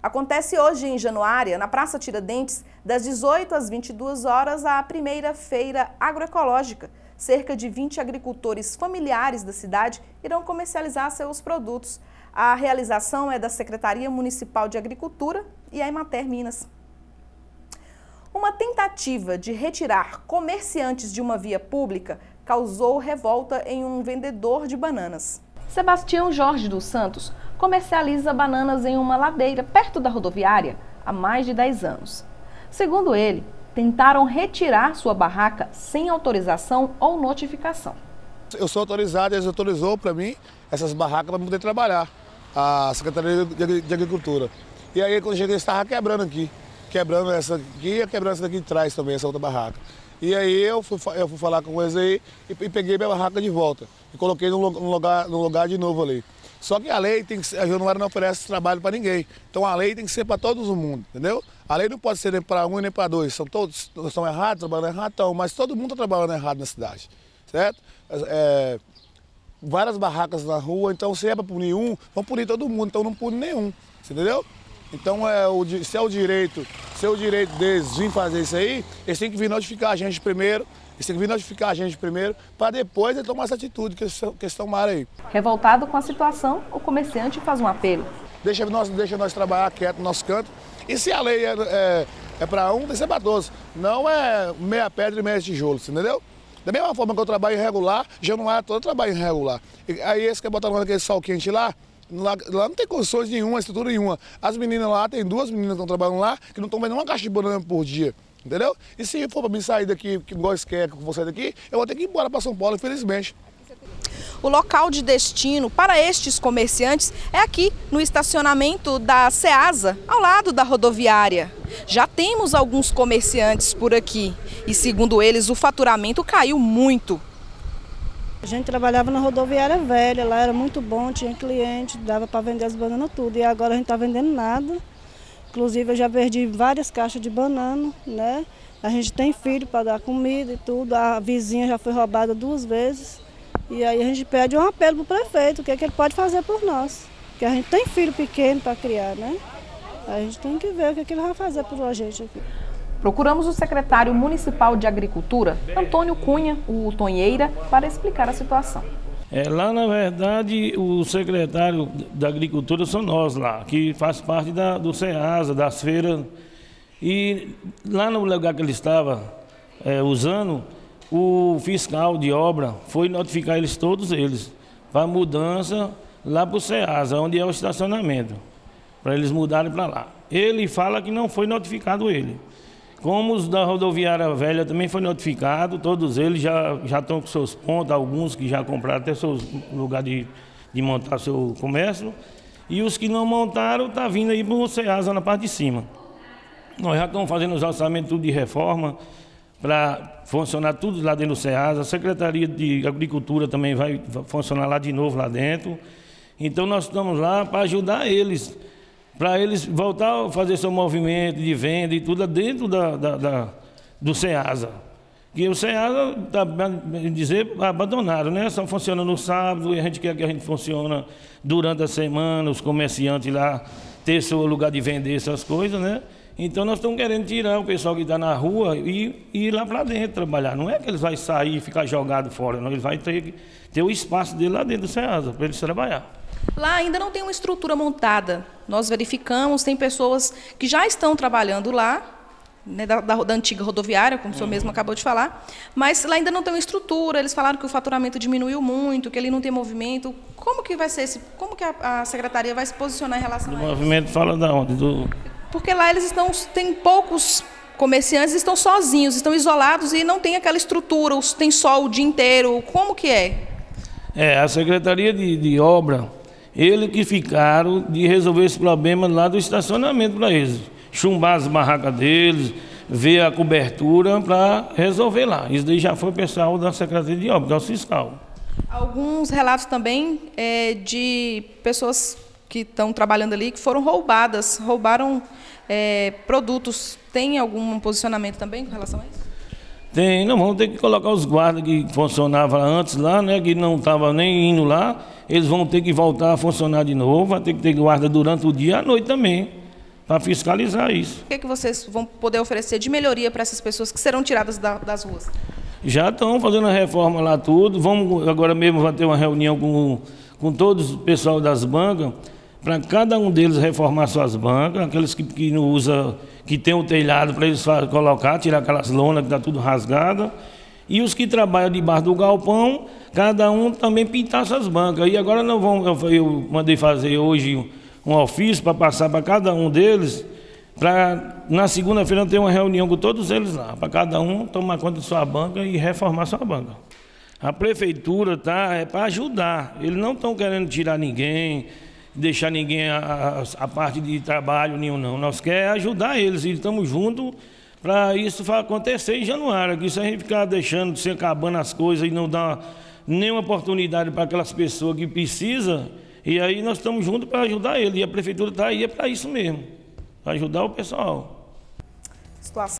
Acontece hoje em Januária, na Praça Tiradentes, das 18 às 22 horas, a primeira feira agroecológica. Cerca de 20 agricultores familiares da cidade irão comercializar seus produtos. A realização é da Secretaria Municipal de Agricultura e a Emater Minas. Uma tentativa de retirar comerciantes de uma via pública causou revolta em um vendedor de bananas. Sebastião Jorge dos Santos comercializa bananas em uma ladeira perto da rodoviária há mais de 10 anos. Segundo ele, tentaram retirar sua barraca sem autorização ou notificação. Eu sou autorizado, eles autorizou para mim essas barracas para poder trabalhar, a Secretaria de Agricultura. E aí quando eu cheguei, estava quebrando aqui, quebrando essa aqui e quebrando essa daqui de trás também, essa outra barraca. E aí eu fui, eu fui falar com eles aí e, e peguei minha barraca de volta e coloquei no, no, lugar, no lugar de novo ali. Só que a lei tem que ser, a Januária não oferece trabalho para ninguém. Então a lei tem que ser para todo mundo, entendeu? A lei não pode ser nem para um nem para dois. São todos estão errados, trabalhando errado, então, mas todo mundo está trabalhando errado na cidade, certo? É, várias barracas na rua, então se é para punir um, vão punir todo mundo, então não pune nenhum, entendeu? Então é o, se é o direito, se é o direito deles vir fazer isso aí, eles têm que vir notificar a gente primeiro, eles têm que vir notificar a gente primeiro, para depois ele tomar essa atitude que eles, que estão mal aí. Revoltado com a situação, o comerciante faz um apelo. Deixa nós, deixa nós trabalhar quieto no nosso canto. E se a lei é, é, é para um, tem que ser para todos. Não é meia pedra e meia tijolo, entendeu? Da mesma forma que eu trabalho irregular, já não é todo trabalho irregular. Aí esse que botar naquele sol quente lá, Lá, lá, não tem condições nenhuma, estrutura nenhuma. As meninas lá, tem duas meninas que estão trabalhando lá, que não estão vendendo uma caixa de banana por dia. Entendeu? E se for para mim sair daqui, que igual quer que eu vou sair daqui, eu vou ter que ir embora para São Paulo, infelizmente. O local de destino para estes comerciantes é aqui no estacionamento da Ceasa, ao lado da rodoviária. Já temos alguns comerciantes por aqui e, segundo eles, o faturamento caiu muito. A gente trabalhava na rodoviária velha, lá era muito bom, tinha cliente, dava para vender as bananas tudo. E agora a gente está vendendo nada. Inclusive eu já perdi várias caixas de banana, né? A gente tem filho para dar comida e tudo. A vizinha já foi roubada duas vezes. E aí a gente pede um apelo para o prefeito, o que, é que ele pode fazer por nós. Porque a gente tem filho pequeno para criar, né? A gente tem que ver o que, é que ele vai fazer por a gente aqui. Procuramos o secretário municipal de Agricultura, Antônio Cunha, o Tonheira, para explicar a situação. É, lá, na verdade, o secretário da Agricultura são nós lá, que faz parte da, do SEASA, das feiras. E lá no lugar que ele estava é, usando, o fiscal de obra foi notificar eles, todos eles, para mudança lá para o SEASA, onde é o estacionamento, para eles mudarem para lá. Ele fala que não foi notificado ele. Como os da rodoviária velha também foi notificado, todos eles já, já estão com seus pontos, alguns que já compraram até seu lugar de, de montar seu comércio. E os que não montaram, estão tá vindo aí para o CEASA na parte de cima. Nós já estamos fazendo os orçamentos tudo de reforma para funcionar tudo lá dentro do CEASA. A Secretaria de Agricultura também vai funcionar lá de novo lá dentro. Então nós estamos lá para ajudar eles para eles voltar a fazer seu movimento de venda e tudo dentro da, da, da do SEASA. Que o SEASA, está dizer, abandonaram, né? Só funciona no sábado e a gente quer que a gente funcione durante a semana, os comerciantes lá ter seu lugar de vender essas coisas, né? Então nós estamos querendo tirar o pessoal que está na rua e, e, ir lá para dentro trabalhar. Não é que eles vão sair e ficar jogado fora, não. Eles vão ter, ter o espaço dele lá dentro do SEASA para eles trabalhar. Lá ainda não tem uma estrutura montada. Nós verificamos, tem pessoas que já estão trabalhando lá, né, da, da, da, antiga rodoviária, como o senhor uhum. mesmo acabou de falar, mas lá ainda não tem uma estrutura. Eles falaram que o faturamento diminuiu muito, que ele não tem movimento. Como que vai ser esse? Como que a, a secretaria vai se posicionar em relação o a isso? O movimento fala da onde? Do... Porque lá eles estão têm poucos comerciantes, estão sozinhos, estão isolados e não tem aquela estrutura, tem sol o dia inteiro. Como que é? É, a secretaria de, de obra eles que ficaram de resolver esse problema lá do estacionamento para eles. Chumbar as barracas deles, ver a cobertura para resolver lá. Isso daí já foi o pessoal da Secretaria de Obras, do fiscal. Alguns relatos também é, de pessoas que estão trabalhando ali que foram roubadas, roubaram é, produtos. Tem algum posicionamento também com relação a isso? Tem, não, vamos ter que colocar os guardas que funcionavam antes lá, né, que não estavam nem indo lá eles vão ter que voltar a funcionar de novo, vai ter que ter guarda durante o dia e à noite também. para fiscalizar isso. O que, é que vocês vão poder oferecer de melhoria para essas pessoas que serão tiradas da, das ruas? Já estão fazendo a reforma lá tudo. Vamos agora mesmo vai ter uma reunião com, com todos o pessoal das bancas para cada um deles reformar suas bancas, aqueles que, que não usa, que tem o telhado para eles colocar, tirar aquelas lonas que está tudo rasgada. E os que trabalham debaixo do galpão, cada um também pintar suas bancas. E agora não vão, eu, eu mandei fazer hoje um ofício para passar para cada um deles, para na segunda-feira ter uma reunião com todos eles lá, para cada um tomar conta de sua banca e reformar sua banca. A prefeitura tá é para ajudar. Eles não estão querendo tirar ninguém, deixar ninguém a, a, a, parte de trabalho nenhum não. Nós queremos ajudar eles e estamos juntos para isso acontecer em januário. Que se a gente ficar deixando, se acabando as coisas e não dar nenhuma oportunidade para aquelas pessoas que precisam, e aí nós estamos juntos para ajudar ele. E a prefeitura está aí é para isso mesmo, para ajudar o pessoal. Situação